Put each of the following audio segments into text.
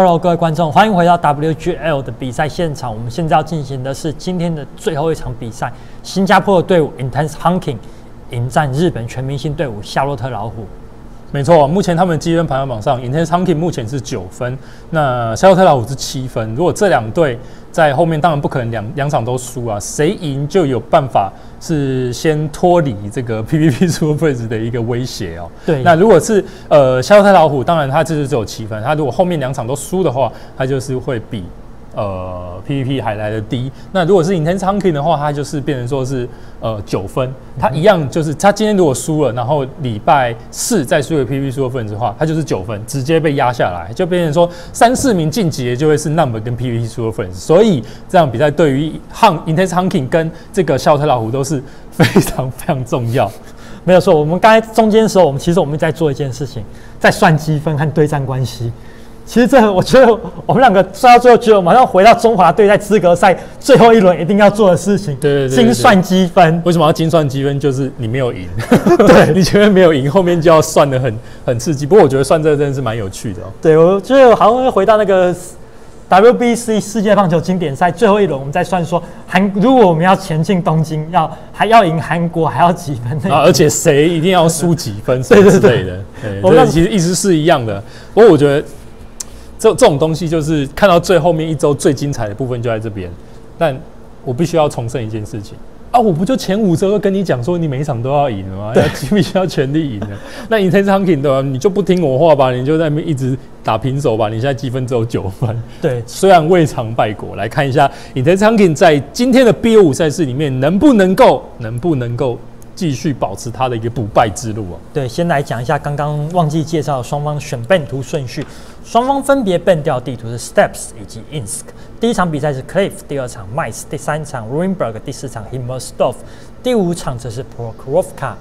Hello，各位观众，欢迎回到 WGL 的比赛现场。我们现在要进行的是今天的最后一场比赛，新加坡的队伍 Intense Hunting 迎战日本全明星队伍夏洛特老虎。没错，目前他们积分排行榜上，Intense Hunking 目前是九分，那夏洛特老虎是七分。如果这两队在后面，当然不可能两两场都输啊，谁赢就有办法是先脱离这个 PVP Super Friends 的一个威胁哦。对那如果是呃夏洛特老虎，当然他这次只有七分，他如果后面两场都输的话，他就是会比。呃，PVP 还来的低。那如果是 Intense Hunting 的话，它就是变成说是呃九分，它一样就是它今天如果输了，然后礼拜四再输给 PVP 输的分子的话，它就是九分，直接被压下来，就变成说三四名晋级的就会是 Number 跟 PVP 输的分子。所以这样比赛对于 Hun Intense Hunting 跟这个笑特老虎都是 非常非常重要。没有错，我们刚才中间的时候，我们其实我们在做一件事情，在算积分和对战关系。其实这我觉得我们两个算到最后，觉得马上回到中华队在资格赛最后一轮一定要做的事情，对对对对精算积分。为什么要精算积分？就是你没有赢，对 你前面没有赢，后面就要算的很很刺激。不过我觉得算这个真的是蛮有趣的哦。对，我觉得好像又回到那个 WBC 世界棒球经典赛最后一轮，我们再算说韩，如果我们要前进东京，要还要赢韩国，还要几分啊，而且谁一定要输几分 什对对对么之类的，对，我们其实意思是一样的。不过我觉得这这种东西就是看到最后面一周最精彩的部分就在这边，但我必须要重申一件事情。啊，我不就前五周都跟你讲说，你每一场都要赢了吗？要 必须要全力赢的。那 Intense Hunking 的话，你就不听我话吧，你就在那边一直打平手吧。你现在积分只有九分，对虽然未尝败果。来看一下 Intense Hunking 在今天的 B 五赛事里面能不能够能不能够继续保持他的一个不败之路啊。对，先来讲一下刚刚忘记介绍双方选 ban 图顺序，双方分别 ban 掉地图是 Steps 以及 Insk。第一场比赛是 Cliff，第二场 Mice，第三场 r i n b e r g 第四场 Himmelstoff，第五场则是 Prokrovka。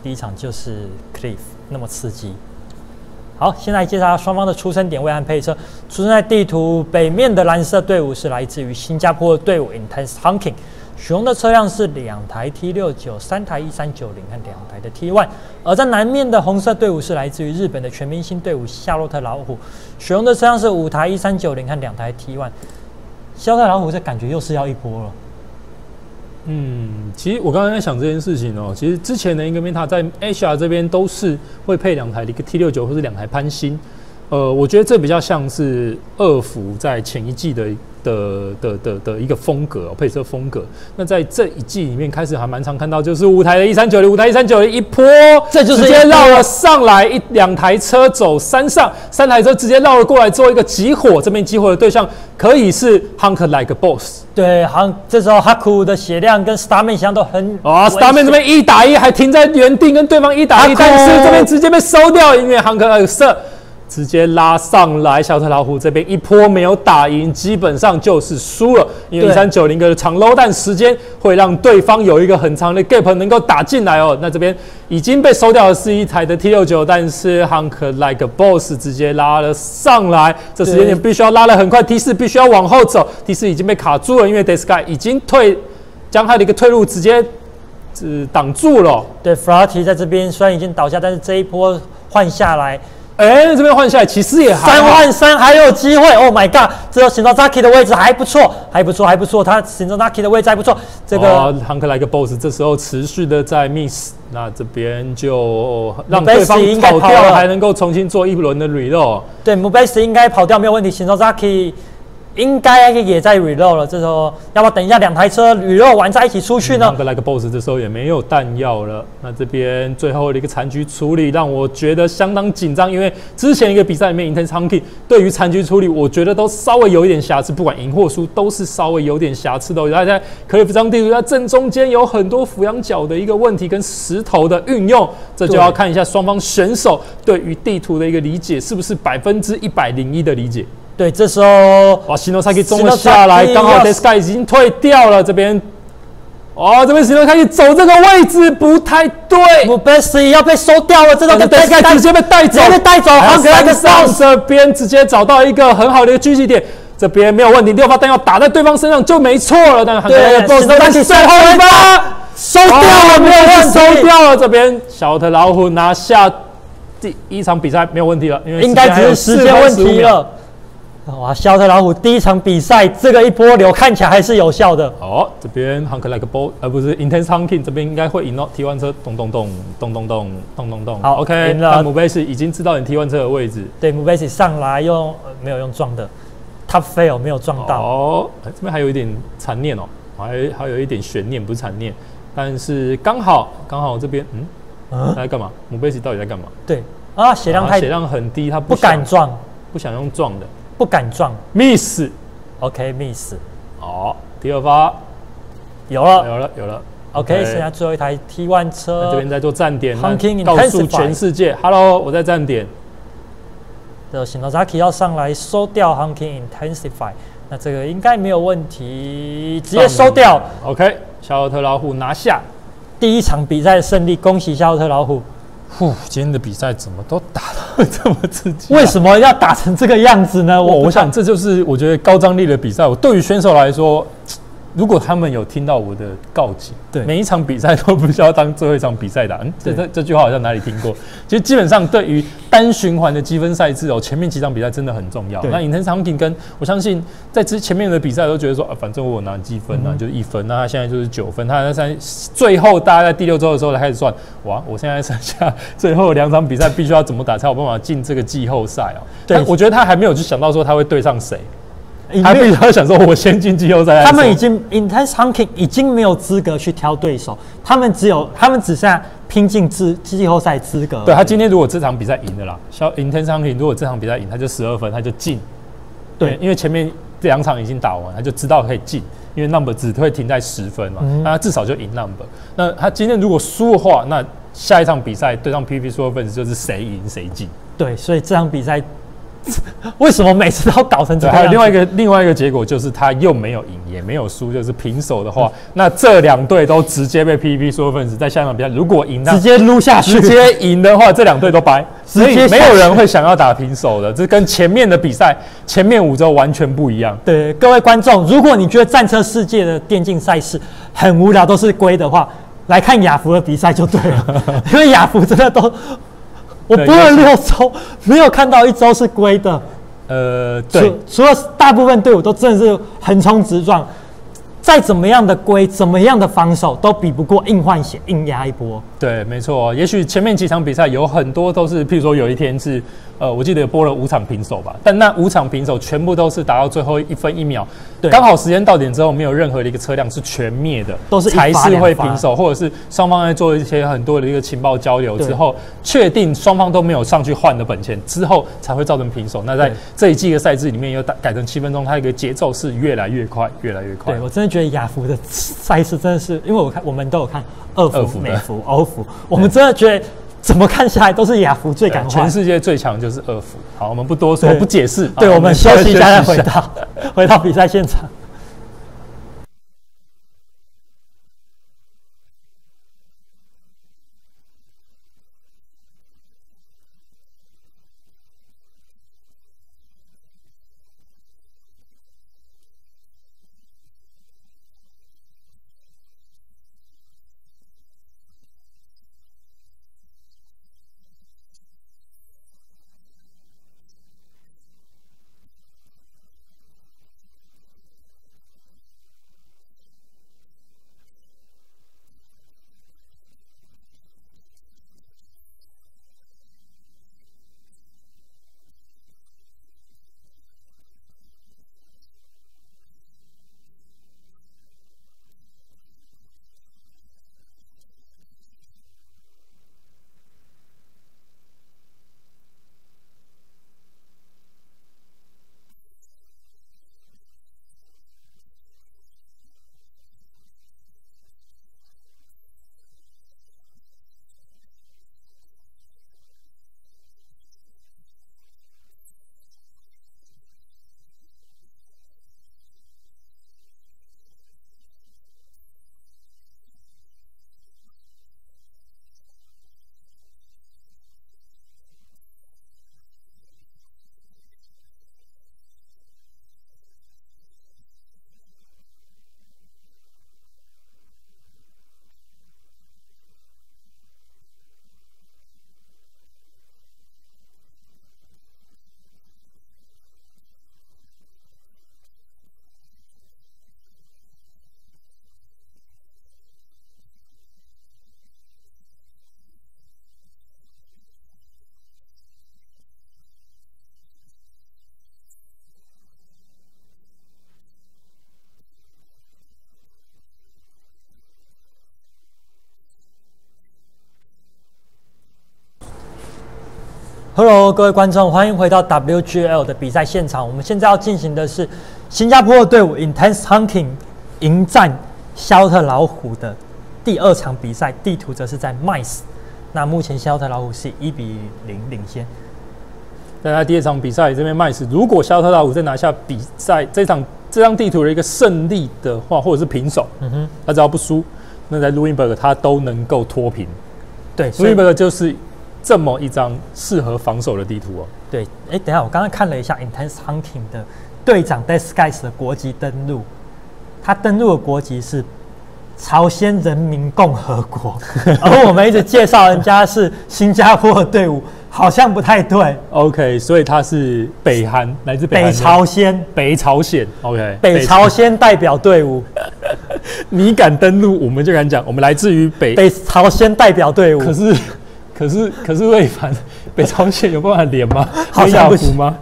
第一场就是 Cliff，那么刺激。好，现在介绍双方的出生点位和配车。出生在地图北面的蓝色队伍是来自于新加坡的队伍 Intense Hunking，使用的车辆是两台 T 六九、三台一三九零和两台的 T one。而在南面的红色队伍是来自于日本的全明星队伍夏洛特老虎，使用的车辆是五台一三九零和两台 T one。夏洛特老虎这感觉又是要一波了。嗯，其实我刚刚在想这件事情哦、其实之前的一个 Meta 在 Asia 这边都是会配两台一个 T 六九或是两台潘兴，呃，我觉得这比较像是二福在前一季的的的的的一个风格、哦，配色风格。那在这一季里面开始还蛮常看到，就是五台的一三九零，五台一三九零一波，这就是直接绕了上来一两台车走山上，三台车直接绕了过来做一个集火，这边集火的对象可以是 Hunker Like a Boss。对，好像这时候哈库的血量跟 Starman 血量都很啊危，Starman 这边一打一还停在原地跟对方一打一，但是这边直接被收掉，因为汉克尔瑟直接拉上来，小特老虎这边一波没有打赢，基本上就是输了，因为对三九零的长 low 弹时间会让对方有一个很长的 gap 能够打进来哦。那这边已经被收掉的是一台的 T 六九，但是 Hunker Like a Boss 直接拉了上来，这时间点必须要拉得很快，T 四必须要往后走，T 四已经被卡住了，因为 Desky 已经退，将他的一个退路直接呃挡住了。对 f l a t y 在这边虽然已经倒下，但是这一波换下来哎、这边换下来其实也还三好换三还有机会，Oh my god！这个 Shinozaki 的位置还不错，还不错，还不错。他 Shinozaki 的位置还不错。这个、哦、汉克来个 boss，这时候持续的在 miss，那这边就让 Mubasi 对方跑掉，还能够重新做一轮的 reload。对 m u b a s 应该跑掉没有问题，Shinozaki 应该也在 reload 了。这时候要不要等一下两台车 reload 完再一起出去呢汉？克来个 boss，这时候也没有弹药了。那这边最后的一个残局处理让我觉得相当紧张，因为之前一个比赛里面 Intense Hunking 对于残局处理，我觉得都稍微有一点瑕疵，不管赢或输都是稍微有点瑕疵的哦。他在克利夫张地图，它正中间有很多俯仰角的一个问题跟石头的运用，这就要看一下双方选手对于地图的一个理解是不是百分之一百零一的理解。对，这时候哇，西诺萨基中了下来，刚好要 Desky 已经退掉了，这边。哦，这边西诺萨基走这个位置不太对 b a s 要被收掉了，这个 Desky 直接被带走，直接被带走还有汉克莱克上这边直接找到一个很好的一个狙击点，这边没有问题，六发弹药打在对方身上就没错了，但是汉克莱克 boss 最后一发收掉了，没有问题。收掉了，这边小的老虎拿下第一场比赛没有问题了，因为应该只是时间问题了。了。哇，肖特老虎第一场比赛这个一波流看起来还是有效的。好，这边 Hunk Like a Ball，而不是 Intense Hunking，这边应该会赢到 T1 车，咚咚咚咚咚咚咚咚咚。好，OK，赢了那姆贝斯已经知道你 T1 车的位置。对 a s i 上来用、呃没有用撞的，Top fail 没有撞到。哦，哎这边还有一点残念哦，还还有一点悬念，不是残念，但是刚好刚好这边，嗯，嗯他在干嘛？姆贝西到底在干嘛？对啊，血量太啊血量很低，他不想敢撞，不想用撞的不敢撞。，miss。OK miss 好，第二发有了。有了有了 OK，剩下最后一台 T1 那车这边在做站点，Honking 告诉 Intensify 全世界，Hello，我在站点。的 Shinozaki 要上来收掉 Honking Intensify，那这个应该没有问题，直接收掉。OK，夏洛特老虎拿下。第一场比赛的胜利，恭喜夏洛特老虎。呼，今天的比赛怎么都打得这么刺激、啊为什么要打成这个样子呢？我我想这就是我觉得高张力的比赛。我对于选手来说，如果他们有听到我的告警，对每一场比赛都不需要当最后一场比赛打。嗯，这对这这句话好像哪里听过？其实基本上对于单循环的积分赛制哦，前面几场比赛真的很重要。那 Intense Hunting 跟我相信在之前面的比赛都觉得说，啊，反正我拿积分啊，嗯就是一分，那他现在就是九分，他那在最后大家在第六周的时候才开始算，哇，我现在剩下最后两场比赛必须要怎么打才有办法进这个季后赛哦。对我觉得他还没有去想到说他会对上谁。他必须要想说，我先进季后赛。他们已经 Intense Hunting 已经没有资格去挑对手，他们只有他们只剩下拼进资季后赛资格。对他今天如果这场比赛赢了啦，小 Intense Hunting 如果这场比赛赢，他就十二分，他就进。对因为前面这两场已经打完，他就知道可以进，因为 Number 只会停在十分嘛，嗯那他至少就赢 Number。那他今天如果输的话，那下一场比赛对上 PP 所有分子就是谁赢谁进。对，所以这场比赛 为什么每次都搞成这样？还有另外一个另外一个结果就是他又没有赢也没有输，就是平手的话，那这两队都直接被 PVP 所有分子在下一场比赛如果赢，那直接撸下去，直接赢的话，这两队都白，所以没有人会想要打平手的。这跟前面的比赛前面五周完全不一样。对各位观众，如果你觉得战车世界的电竞赛事很无聊，都是龟的话，来看雅福的比赛就对了，因为雅福真的都，我播了六周，没有看到一周是龟的。呃，对除，除了大部分队伍都真的是横冲直撞，再怎么样的龟，怎么样的防守，都比不过硬换血、硬压一波。对，没错。也许前面几场比赛有很多都是，譬如说有一天是，呃，我记得有播了五场平手吧，但那五场平手全部都是打到最后一分一秒，对刚好时间到点之后，没有任何的一个车辆是全灭的，都是一才是会平手，或者是双方在做一些很多的一个情报交流之后，确定双方都没有上去换的本钱之后，才会造成平手。那在这一季的赛制里面，又改改成七分钟，它一个节奏是越来越快，越来越快对。我真的觉得雅福的赛事真的是，因为我看我们都有看二服、美服、欧服，我们真的觉得怎么看下来都是雅福最敢换全。世界最强就是二福。好，我们不多说，对不解释。对，我们休息一下再回到回到比赛现场。Hello，各位观众，欢迎回到 WGL 的比赛现场。我们现在要进行的是新加坡的队伍 Intense Hunting 迎战肖特老虎的第二场比赛，地图则是在 Mice。那目前肖特老虎是一比零领先。在他第二场比赛这边 Mice，，如果肖特老虎再拿下比赛这场这张地图的一个胜利的话，或者是平手，嗯哼，他只要不输，那在 l u i n b e r g 他都能够脱贫。对，l 所 u i 以 n b e r g 就是这么一张适合防守的地图哦。对，哎，等一下，我刚刚看了一下 Intense Hunting 的队长 Death Skies 的国籍登录，他登录的国籍是朝鲜人民共和国，而我们一直介绍人家是新加坡的队伍，好像不太对。OK，所以他是北韩，来自北北朝鲜，北朝鲜。OK，北朝鲜代表队伍，你敢登陆，我们就敢讲，我们来自于北。北朝鲜代表队伍。可是，可是，可是魏凡，北朝鲜有办法连吗？好像不行跟亚服吗？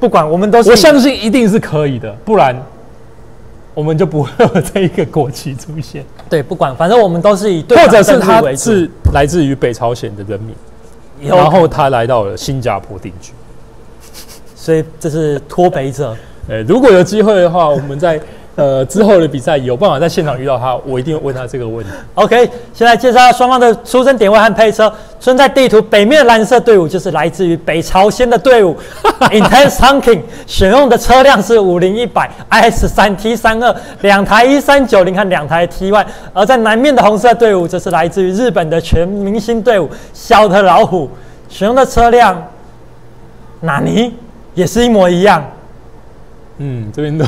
不管我们都是我相信一定是可以的，不然我们就不会有这一个国旗出现，对，不管，反正我们都是以对或者是他为是来自于北朝鲜的人民，然后他来到了新加坡定居。所以这是脱北者。呃，如果有机会的话，我们在呃之后的比赛有办法在现场遇到他，我一定会问他这个问题。OK，现在介绍双方的出生点位和配车。存在地图北面的蓝色队伍就是来自于北朝鲜的队伍 Intense Hunting，选用的车辆是五零一百 IS 三 T 三二，两台一三九零和两台 T one。而在南面的红色队伍则是来自于日本的全明星队伍小特老虎，选用的车辆纳尼也是一模一样。嗯，这边都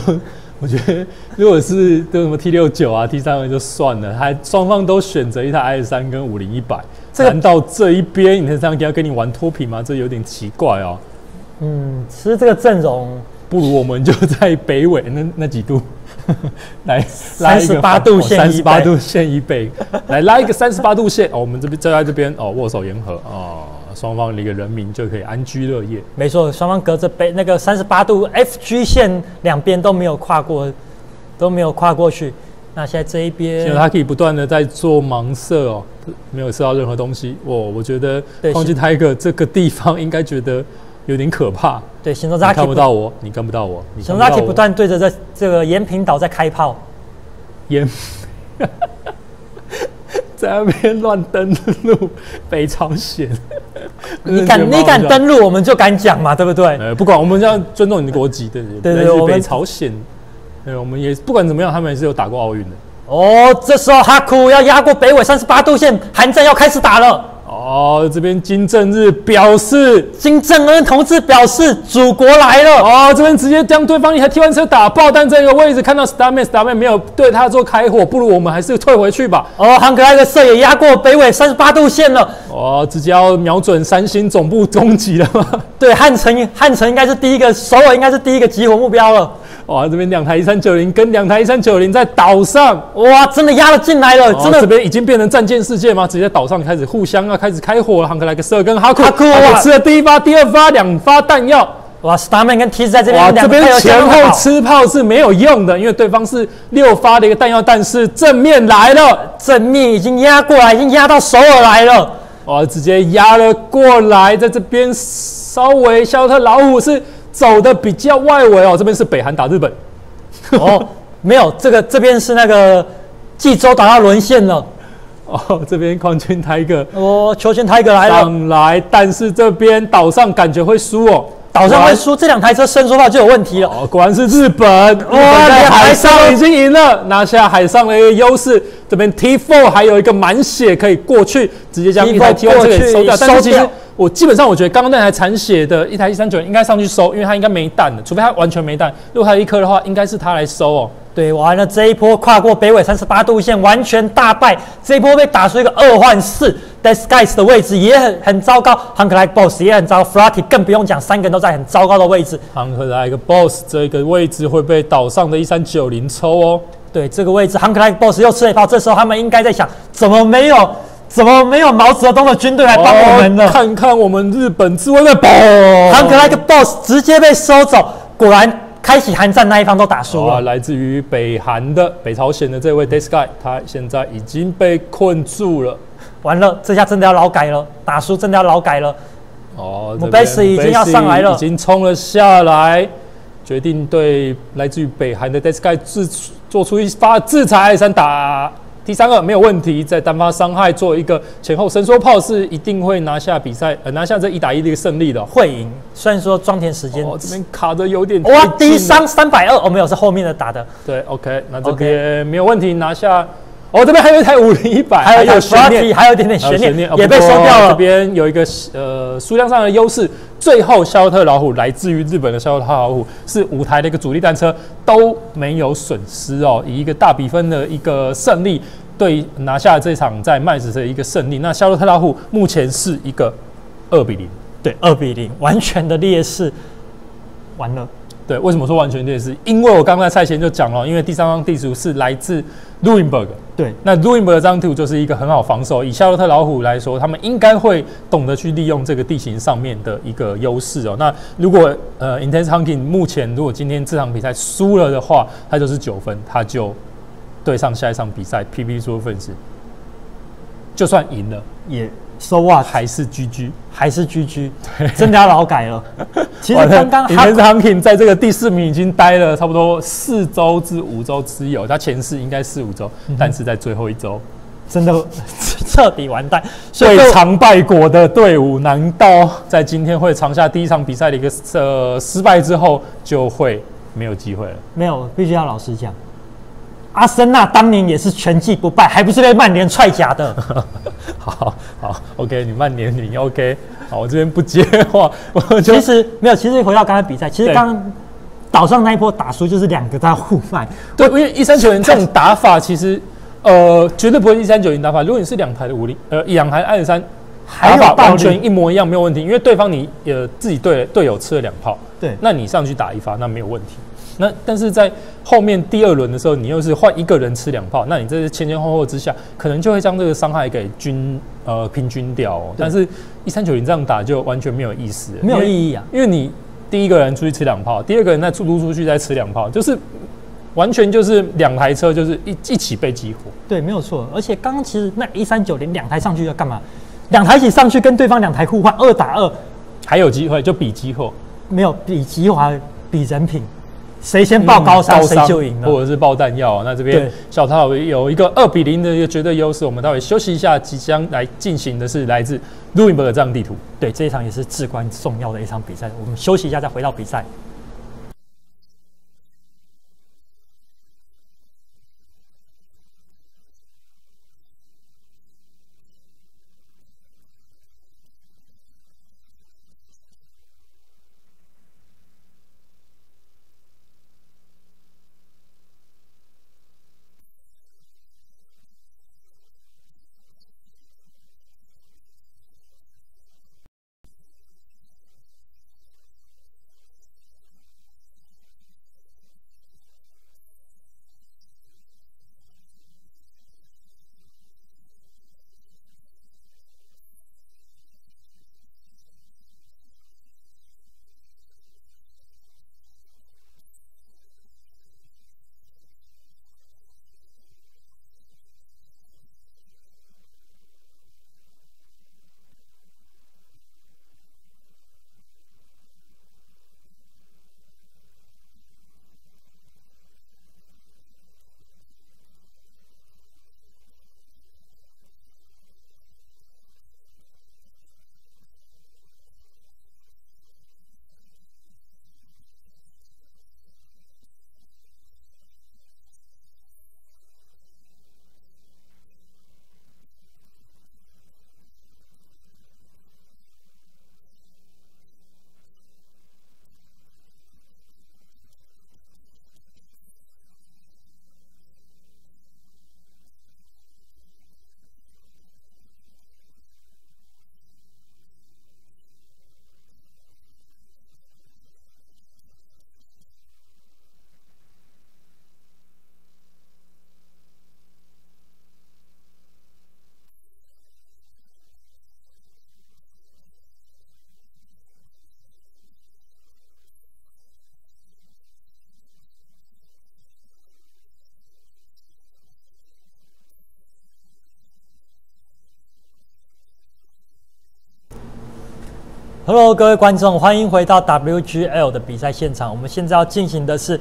我觉得，如果是都什么 T 六九啊、T 三二就算了，还双方都选择一台 i 三跟五零一百，这个难道这一边你这样要跟你玩脱贫吗？这有点奇怪哦。嗯，其实这个阵容不如我们就在北纬那那几度 来拉一个38度线三十八度线以北，来拉一个三十八度线哦。我们这边就在这边哦，握手言和哦，双方的一个人民就可以安居乐业。没错，双方隔着北那个三十八度 FG 线两边都没有跨过，都没有跨过去。那现在这一边现在他可以不断的在做盲射哦，没有射到任何东西。我我觉得对空气 Tiger 这个地方应该觉得有点可怕。对行动你 Zaki 看不到我，你看不到我，行动不到 Zaki 我不断对着这这个延平岛在开炮。烟，在那边乱登陆北朝鲜。你敢你敢登？登陆，我们就敢讲嘛，对不对？呃，不管我们这样尊重你的国籍，对对来自对对我们北朝鲜，对，我们也不管怎么样，他们也是有打过奥运的。哦，这时候哈库要压过北纬三十八度线，韩战要开始打了。哦，这边金正日表示，金正恩同志表示，祖国来了。哦，这边直接将对方一台 T 1车打爆，但这个位置看到 Starman，Starman 没有对他做开火，不如我们还是退回去吧。哦，韩克莱的射也压过北纬三十八度线了。哦，直接要瞄准三星总部攻击了吗？对，汉城汉城应该是第一个，首尔应该是第一个集火目标了。哇，这边两台一三九零跟两台一三九零在岛上，哇，真的压了进来了，哦真的这边已经变成战舰世界吗？直接岛上开始互相啊开始开火了。汉克莱克瑟跟哈库，哈库哈哇吃了第一发、第二发两发弹药。哇，Starman 跟 T 在这边哇，这边前后吃炮是没有用的，因为对方是六发的一个弹药，但是正面来了，正面已经压过来，已经压到首尔来了。哇，直接压了过来，在这边稍微肖特老虎是走的比较外围哦，这边是北韩打日本，哦，没有，这个这边是那个济州打到沦陷了。哦，这边矿军台个哦，球拳 Tiger 来了，上来，但是这边岛上感觉会输哦，岛上会输，这两台车伸缩到就有问题了。哦，果然是日本，日本在海上车已经赢了，拿下海上的一个优势。这边 T four 还有一个满血可以过去，直接将一台 T1 这个给收掉。但是其实收掉我基本上我觉得刚刚那台残血的一台一三九应该上去收，因为它应该没弹的，除非它完全没弹。如果它有一颗的话，应该是它来收哦。对，完了这一波跨过北纬三十八度线，完全大败。这一波被打出一个二换四 d e s Guys 的位置也很很糟糕 h u n k Like Boss 也很糟 f l a t t y 更不用讲，三个人都在很糟糕的位置。h u n k l i k e BOSS 这个位置会被岛上的一三九零抽哦。对，这个位置 h u n k Like Boss 又吃了一炮，这时候他们应该在想，怎么没有，怎么没有毛泽东的军队来帮我们呢？哦看看我们日本自卫队，嘣 h u n k Like Boss 直接被收走，果然开启韩战那一方都打输啊，了。来自于北韩的北朝鲜的这位 Day Sky，他现在已经被困住了。完了，这下真的要劳改了，打输真的要劳改了。哦，姆贝斯已经要上来了已经冲了下来，决定对来自于北韩的 d e s k y 制做出一发制裁，三打 T 三个没有问题，在单发伤害做一个前后伸缩炮，是一定会拿下比赛，呃，拿下这一打一的一个胜利的哦。会赢。虽然说装填时间，哦，这边卡的有点哇，太近了低伤三百二，哦，没有，是后面的打的，对，OK，那这边没有问题，拿下。哦，这边还有一台五零一百，还有悬念，还有一点点悬念，哦也被收掉了这。边有一个呃数量上的优势，最后肖洛特老虎来自于日本的肖洛特老虎是五台的一个主力单车都没有损失哦，以一个大比分的一个胜利，对拿下这场在麦子的一个胜利。那肖洛特老虎目前是一个二比零。对，二比零，完全的劣势，完了。对，为什么说完全劣势？因为我刚才赛前就讲了，因为第三方地图是来自 l u i n b e r g 对，那 Ruinberg 这张图就是一个很好防守。以夏洛特老虎来说，他们应该会懂得去利用这个地形上面的一个优势哦。那如果呃 Intense Hunting 目前如果今天这场比赛输了的话，他就是九分，他就对上下一场比赛 PP 输分是，就算赢了也 so what，还是 GG。还是 GG，真的要劳改了。其实刚刚 Hunting 在这个第四名已经待了差不多四周至五周之有，他前四应该四五周，嗯但是在最后一周。真的 彻底完蛋，所以最常败国的队伍，难道在今天会尝下第一场比赛的一个呃失败之后，就会没有机会了？没有，必须要老实讲，阿森纳当年也是全季不败，还不是被曼联踹假的。好好，OK，你曼联，你 OK。好，我这边不接话，我就其实没有，其实回到刚才比赛，其实刚刚岛上那一波打输就是两个在互卖，对，因为一三九零这种打法，其实呃绝对不会一三九零打法。如果你是两台的五零，呃两台二十三，还打法有完全一模一样，没有问题。因为对方你呃自己队队友吃了两炮，对那你上去打一发，那没有问题。那但是在后面第二轮的时候，你又是换一个人吃两炮，那你这是前前后后之下，可能就会将这个伤害给均呃平均掉哦。但是一三九零这样打就完全没有意思，没有意义啊。因为你第一个人出去吃两炮，第二个人再出租出去再吃两炮，就是完全就是两台车就是一一起被激活。对，没有错。而且刚刚其实那一三九零两台上去要干嘛？两台一起上去跟对方两台互换，二打二，还有机会就比激活，没有比吉华比人品，谁先报高山谁就赢了。或者是爆弹药。那这边小涛有一个二比零的一个绝对优势，我们待会休息一下，即将来进行的是来自路易伯的这张地图。对，这一场也是至关重要的一场比赛。我们休息一下再回到比赛。Hello，各位观众，欢迎回到 WGL 的比赛现场。我们现在要进行的是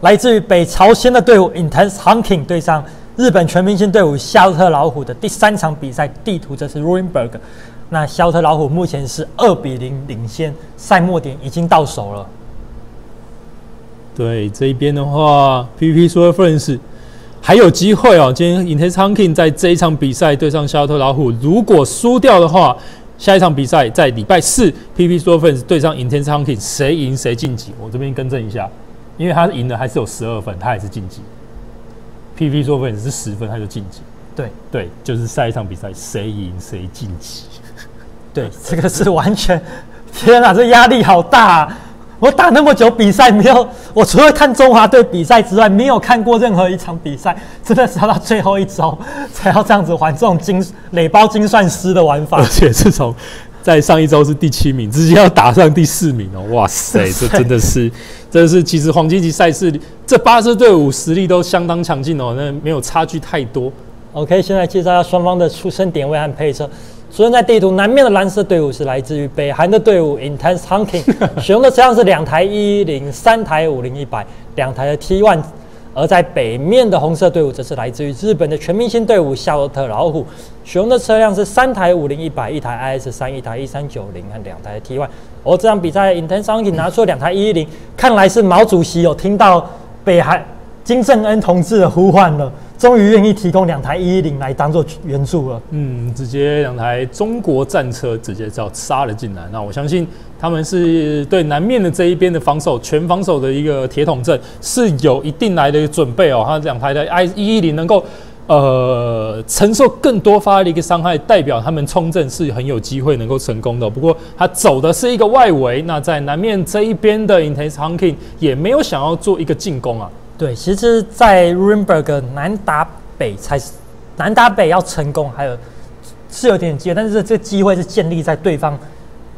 来自于北朝鲜的队伍 Intense Hunking 对上日本全明星队伍肖特老虎的第三场比赛。地图则是 Ruinberg。那肖特老虎目前是二比零领先，赛末点已经到手了。对这一边的话，PP 说 Friends 还有机会哦。今天 Intense Hunking 在这一场比赛对上肖特老虎，如果输掉的话，下一场比赛在礼拜四，PP 说 Friends 对上 Intense Hunking，谁赢谁晋级。我这边更正一下，因为他赢的还是有十二分，他也是晋级。PP 说 Friends 是十分，他就晋级。对对，就是下一场比赛谁赢谁晋级。对，这个是完全，天啊，这压力好大！啊！我打那么久比赛，没有，我除了看中华队比赛之外，没有看过任何一场比赛，真的是要到最后一周才要这样子玩这种精垒包精算师的玩法。而且是从在上一周是第七名，直接要打上第四名哦！哇塞，这真的是，真的是，其实黄金级赛事这八支队伍实力都相当强劲哦，那没有差距太多。OK，现在介绍下双方的出生点位和配车。出现在地图南面的蓝色队伍是来自于北韩的队伍 Intense Hunking，使 用的车辆是两台一零、三台五零一百、两台的 T One，而在北面的红色队伍则是来自于日本的全明星队伍夏洛特老虎，使用的车辆是三台五零一百、一台 IS 三、一台一三九零和两台的 T One。而这场比赛 Intense Hunking 拿出了两台一一零，看来是毛主席有听到北韩金正恩同志的呼唤了。终于愿意提供两台一一零来当做援助了。嗯，直接两台中国战车直接叫杀了进来。那我相信他们是对南面的这一边的防守全防守的一个铁桶阵是有一定来的准备哦。他两台的 I 一一零能够呃承受更多发的一个伤害，代表他们冲阵是很有机会能够成功的。不过他走的是一个外围，那在南面这一边的 Intense Hunting 也没有想要做一个进攻啊。对，其实，在 Ruinberg 南打北才是南打北要成功，还有是有点机会，但是这机会是建立在对方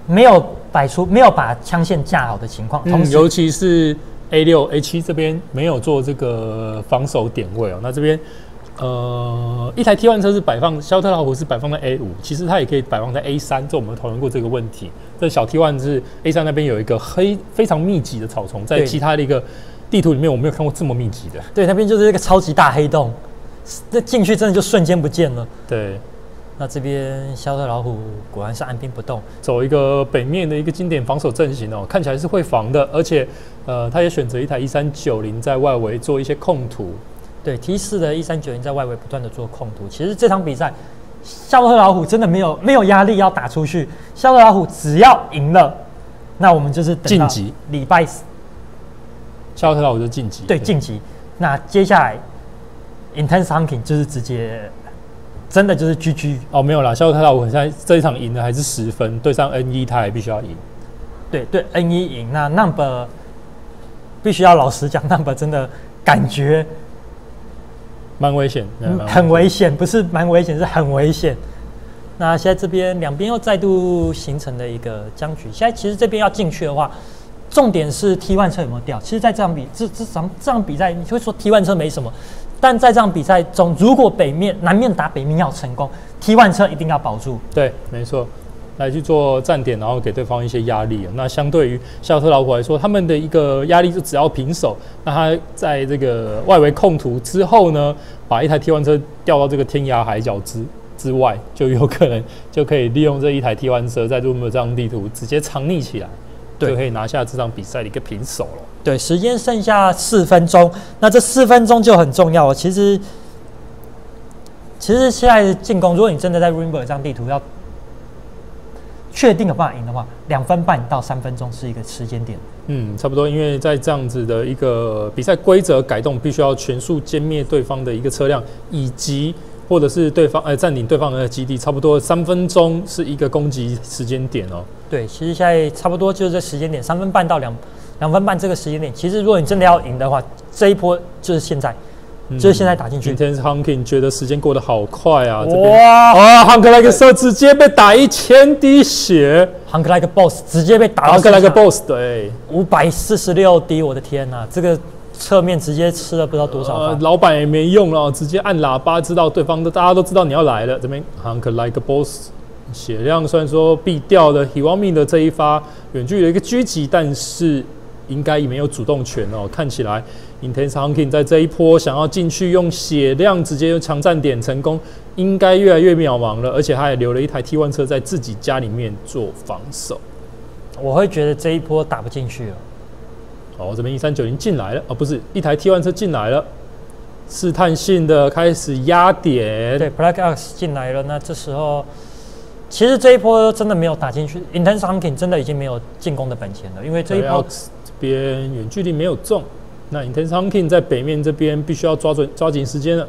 没有摆出、没有把枪线架好的情况。嗯，尤其是 A 六、A 七这边没有做这个防守点位哦。那这边呃，一台 T 1车是摆放，肖特老虎是摆放在 A 五，其实它也可以摆放在 A 三。这我们讨论过这个问题。这小 T 1是 A 三那边有一个黑非常密集的草丛，在其他的一个。地图里面我没有看过这么密集的，对，那边就是一个超级大黑洞，那进去真的就瞬间不见了。对，那这边肖特老虎果然是按兵不动，走一个北面的一个经典防守阵型哦，看起来是会防的，而且呃，他也选择一台一三九零在外围做一些控图。对，T 四的一三九零在外围不断的做控图。其实这场比赛肖特老虎真的没有没有压力要打出去，肖特老虎只要赢了，那我们就是晋级礼拜四。肖特老虎就晋级，对晋级。那接下来，Intense hunting 就是直接，真的就是 GG 哦，没有啦，肖特老虎现在这一场赢的还是十分，对上 N 一他还必须要赢。对对，N 一赢，那 Number 必须要老实讲，Number 真的感觉蛮危险，很危险，不是蛮危险，是很危险。那现在这边两边又再度形成了一个僵局，现在其实这边要进去的话。重点是 T one 车有没有掉？其实，在这场比这这场这场比赛，你会说 T one 车没什么，但在这场比赛中，如果北面南面打北面要成功，T one 车一定要保住。对，没错，来去做站点，然后给对方一些压力。那相对于夏特老虎来说，他们的一个压力就只要平手，那他在这个外围控图之后呢，把一台 T one 车调到这个天涯海角之之外，就有可能就可以利用这一台 T one 车在入目这张地图直接藏匿起来。就可以拿下这场比赛的一个平手了。对，时间剩下四分钟，那这四分钟就很重要了。其实，其实现在进攻，如果你真的在 Rainbow 这张地图要确定有办法赢的话，两分半到三分钟是一个时间点。嗯，差不多，因为在这样子的一个比赛规则改动，必须要全速歼灭对方的一个车辆，以及。或者是对方呃占领对方的基地，差不多三分钟是一个攻击时间点哦。对，其实现在差不多就是这时间点，三分半到两两分半这个时间点。其实如果你真的要赢的话，这一波就是现在，就是现在打进去。今天 Hunking 觉得时间过得好快啊！哇啊，Hunker like a 直接被打一千滴血，Hunker like a boss 直接被打，Hunker like a boss 对，五百四十六滴，我的天哪，这个。侧面直接吃了不知道多少呃，老板也没用了，直接按喇叭，知道对方的大家都知道你要来了。这边 Hunker like boss，血量虽然说避掉了 Hiwami 的这一发远距离的一个狙击，但是应该也没有主动权哦。看起来 Intense Hunking 在这一波想要进去用血量直接用强占点成功，应该越来越渺茫了。而且他也留了一台 T1 车在自己家里面做防守。我会觉得这一波打不进去了。哦，这边一三九零进来了，哦，不是一台 T1 车进来了，试探性的开始压点。对，Black Ox 进来了，那这时候其实这一波真的没有打进去，Intense Hunking 真的已经没有进攻的本钱了，因为这一波这边远距离没有中，那 Intense Hunting 在北面这边必须要抓准抓紧时间了。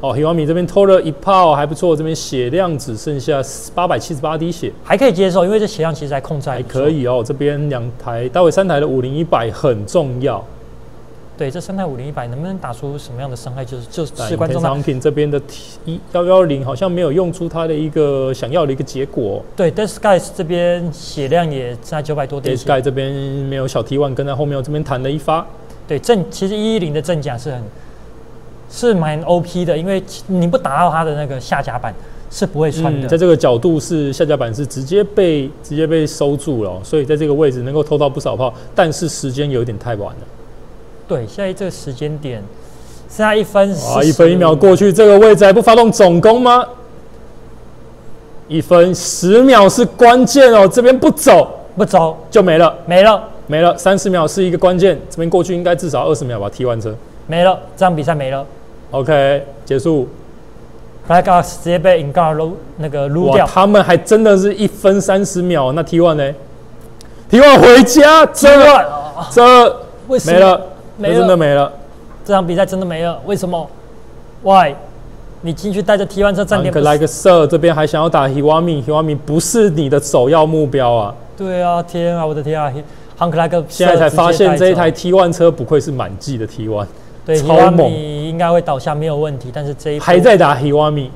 哦，Hiwami 这边偷了一炮，还不错，这边血量只剩下八百七十八滴血，还可以接受，因为这血量其实还控制还可以哦。这边两台待会三台的五零一百很重要，对，这三台五零一百能不能打出什么样的伤害，就是就是关重大。Hunking 这边的 T 幺幺零好像没有用出它的一个想要的一个结果。对 d e s Guys 这边血量也在九百多 d 滴 a 血 Sky 这边没有小 T one 跟在后面，我这边弹了一发，对正其实一一零的正甲是很是蛮 OP 的，因为你不打到它的那个下甲板是不会穿的。嗯，在这个角度是下甲板是直接被直接被收住了哦、所以在这个位置能够偷到不少炮，但是时间有点太晚了。对，现在这个时间点剩下一分啊，一分一秒过去，这个位置还不发动总攻吗？一分十秒是关键哦，这边不走不走就没了，没了没了。三十秒是一个关键，这边过去应该至少二十秒吧，踢完车。没了，这场比赛没了。OK，结束。Black Ops 直接被 Engage 撸那个撸掉。他们还真的是一分三十秒。那 T One 呢？T One 回家车，车没了没，真的没了。这场比赛真的没了，为什么？Why？你进去带着 T1 车站点不行？Hank 这边还想要打 Hiwami，Hiwami 不是你的首要目标啊。对啊，天啊，我的天啊，Hank Like 现在才发现这一台 T One 车不愧是满季的 T One。对，Hiromi 应该会倒下，没有问题。但是这一还在打 Hiromi，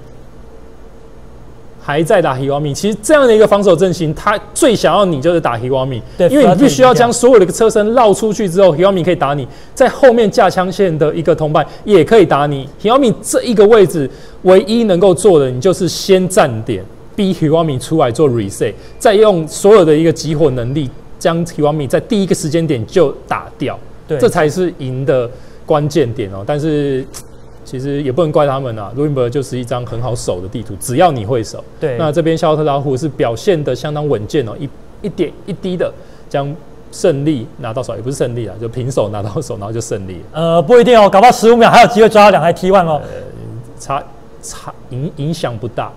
还在打 Hiromi。其实这样的一个防守阵型，他最想要你就是打 Hiromi，对，因为你必须要将所有的一个车身绕出去之后，Hiromi 可以打你在后面架枪线的一个同伴，也可以打你。Hiromi 这一个位置唯一能够做的，你就是先站点，逼 Hiromi 出来做 reset，再用所有的一个集火能力将 Hiromi 在第一个时间点就打掉，对，这才是赢的。关键点哦。但是其实也不能怪他们啊 r u i m b e r 就是一张很好守的地图，只要你会守。对那这边肖特拉虎是表现的相当稳健哦，一一点一滴的将胜利拿到手，也不是胜利啊，就平手拿到手，然后就胜利，呃不一定哦，搞不好十五秒还有机会抓到两台 T one 哦，差差影影响不大，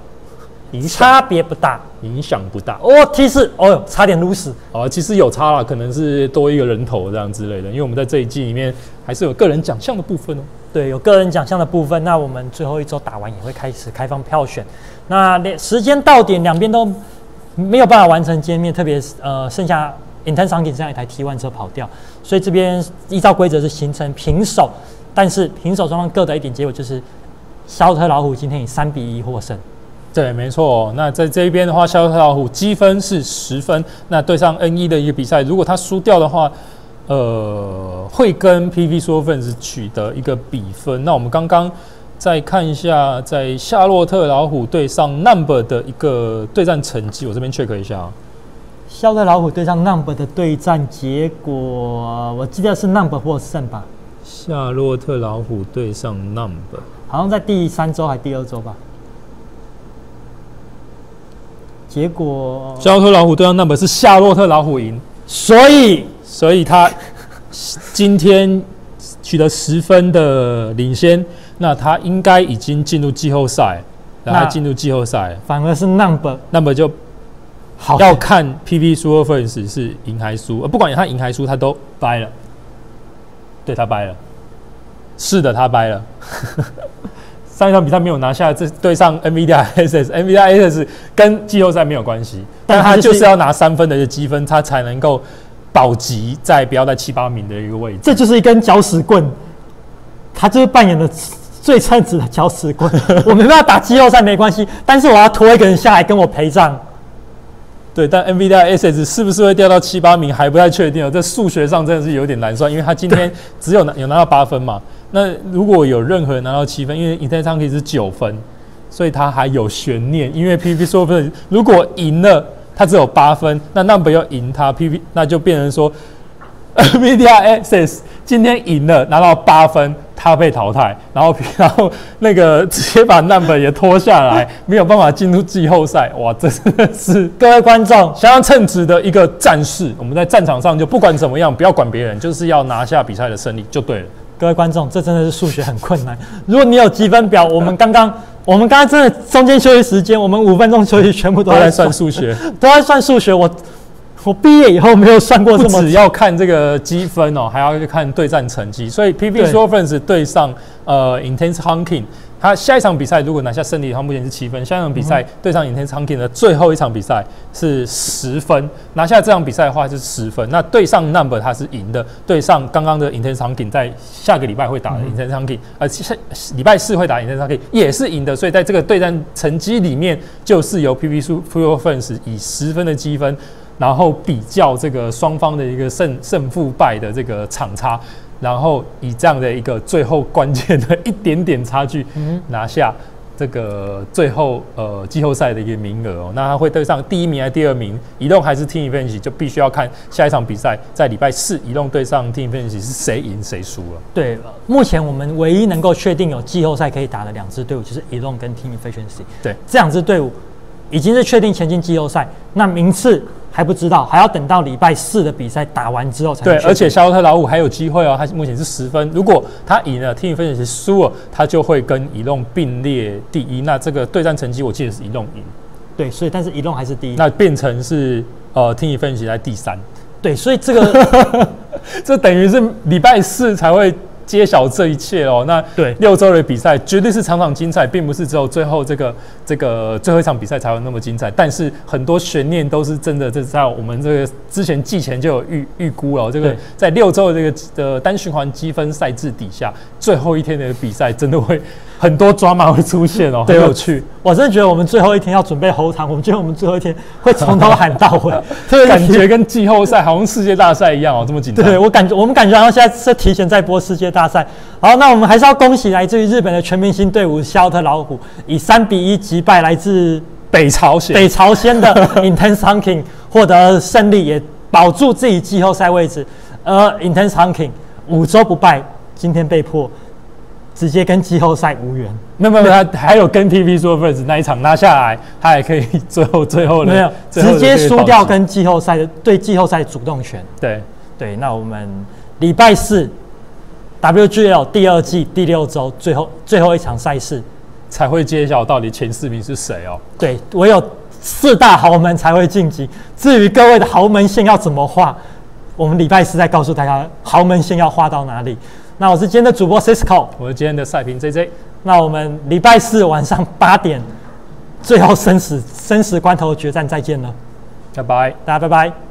影响差别不大。影响不大。哦，T 四，哦哟，差点撸死。哦，其实有差啦，可能是多一个人头这样之类的，因为我们在这一季里面还是有个人奖项的部分哦。对，有个人奖项的部分，那我们最后一周打完也会开始开放票选。那两时间到点，两边都没有办法完成歼灭，特别是呃剩下 Intense Hunting 这样一台 T 1车跑掉，所以这边依照规则是形成平手，但是平手双方各得一点结果就是肖特老虎今天以三比一获胜。对，没错。那在这一边的话，肖特老虎积分是十分。那对上 N 一的一个比赛，如果他输掉的话，呃，会跟 PV 说分子取得一个比分。那我们刚刚再看一下，在夏洛特老虎对上 Number 的一个对战成绩，我这边 check 一下啊。肖特老虎对上 Number 的对战结果，我记得是 Number 获胜吧？夏洛特老虎对上 Number，好像在第三周还第二周吧。结果，夏洛特老虎对上 Number 是夏洛特老虎赢，所以所以他今天取得十分的领先，那他应该已经进入季后赛，然后进入季后赛，反而是 number number 就好。要看 PP 输二分时是赢还输，呃不管他赢还输，他都掰了，对他掰了，是的，他掰了。上一场比赛没有拿下，这对上 NVIDIA SS，NVIDIA SS 跟季后赛没有关系，但他就是要拿三分的积分，他才能够保级在不要在七八名的一个位置。这就是一根搅屎棍，他就是扮演了最称职的搅屎棍。我没办法打季后赛没关系，但是我要拖一个人下来跟我陪葬。对，但 NVIDIA SS 是不是会掉到七八名还不太确定哦。这数学上真的是有点难算，因为他今天只有拿有拿到八分嘛。那如果有任何人拿到七分，因为 Intense Hunting 是九分，所以它还有悬念。因为 PVP 说分如果赢了，它只有八分，那 Number 要赢它 P P，那就变成说 Media Access 今天赢了，拿到八分，它被淘汰，然后 然后那个直接把 Number 也拖下来，没有办法进入季后赛。哇，真的是各位观众，相当称职的一个战士。我们在战场上就不管怎么样，不要管别人，就是要拿下比赛的胜利就对了。各位观众，这真的是数学很困难。如果你有积分表，我们刚刚 我们刚刚真的中间休息时间，我们五分钟休息全部都在算数学，都在算数学。我我毕业以后没有算过不这么只要看这个积分哦，还要去看对战成绩。所以对 s u r f e n s 对上呃 Intense Hunking，他下一场比赛如果拿下胜利，他目前是七分。下一场比赛对上 Intense Hunking 的最后一场比赛是十分，拿下这场比赛的话就是十分。那对上 Number 他是赢的，对上刚刚的 Intense Hunking 在下个礼拜会打的 Intense Hunking，呃下礼拜四会打 Intense Hunking 也是赢的，所以在这个对战成绩里面，就是由 PP s o r f e n s 以十分的积分。然后比较这个双方的一个胜胜负败的这个场差，然后以这样的一个最后关键的一点点差距拿下这个最后呃季后赛的一个名额哦。那他会对上第一名还是第二名？移动还是 Team Events 就必须要看下一场比赛，在礼拜四移动对上 Team Events 是谁赢谁输了。对，呃目前我们唯一能够确定有季后赛可以打的两支队伍就是 Elon 跟 Team Efficiency。对这两支队伍已经是确定前进季后赛，那名次还不知道，还要等到礼拜四的比赛打完之后才能对，而且夏洛特老虎还有机会哦，他目前是十分，如果他赢了，Team Events 输了，他就会跟移动并列第一。那这个对战成绩我记得是移动赢。对，所以但是 Elon 还是第一。那变成是呃 Team Events 在第三，对，所以这个 这等于是礼拜四才会揭晓这一切哦。那对六周的比赛绝对是场场精彩，并不是只有最后这个这个最后一场比赛才会那么精彩。但是很多悬念都是真的，这在我们这个之前季前就有预预估了哦。这个在六周的这个的单循环积分赛制底下，最后一天的比赛真的会很多抓马会出现哦，很有趣。我真的觉得我们最后一天要准备喉糖，我们觉得我们最后一天会从头喊到尾，特别感觉跟季后赛好像世界大赛一样哦，这么紧张。对我感觉，我们感觉好像现在是提前在播世界大赛。好，那我们还是要恭喜来自于日本的全明星队伍肖特老虎，以三比一击败来自北朝鲜，北朝鲜的 Intense Hunking，获得胜利，也保住自己季后赛位置。而 Intense Hunking 五周不败，今天被迫直接跟季后赛无缘。没有没有，他还有跟 TV 说 First 那一场拿下来，他还可以最后最后的没有，的直接输掉跟季后赛的对季后赛主动权。对对，那我们礼拜四 WGL 第二季第六周最后最后一场赛事，才会揭晓到底前四名是谁哦。对，唯有四大豪门才会晋级。至于各位的豪门线要怎么画，我们礼拜四再告诉大家豪门线要画到哪里。那我是今天的主播 Cisco，我是今天的赛评 JJ，那我们礼拜四晚上八点，最后生死生死关头决战再见了，拜拜。大家拜拜。